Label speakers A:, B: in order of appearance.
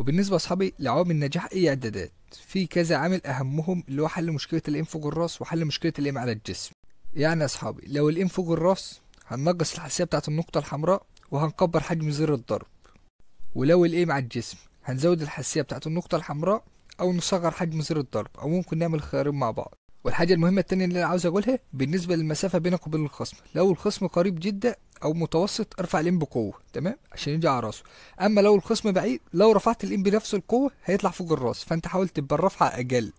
A: وبالنسبة لأصحابي لعوامل النجاح اي اعدادات في كذا عامل أهمهم اللي هو حل فوق الراس وحل مشكلة الام على الجسم. يعني يا أصحابي لو الراس هننقص الحساسية بتاعة النقطة الحمراء وهنكبر حجم زر الضرب. ولو الإيم على الجسم هنزود الحساسية بتاعة النقطة الحمراء أو نصغر حجم زر الضرب أو ممكن نعمل الخيارين مع بعض. والحاجة المهمة التانية اللي أنا عاوز أقولها بالنسبة للمسافة بينك وبين الخصم. لو الخصم قريب جدا أو متوسط ارفع الإم بقوة تمام؟ عشان يجي على راسه. أما لو الخصم بعيد لو رفعت الإم بنفس القوة هيطلع فوق الراس فأنت حاول تبقى الرفعه أقل.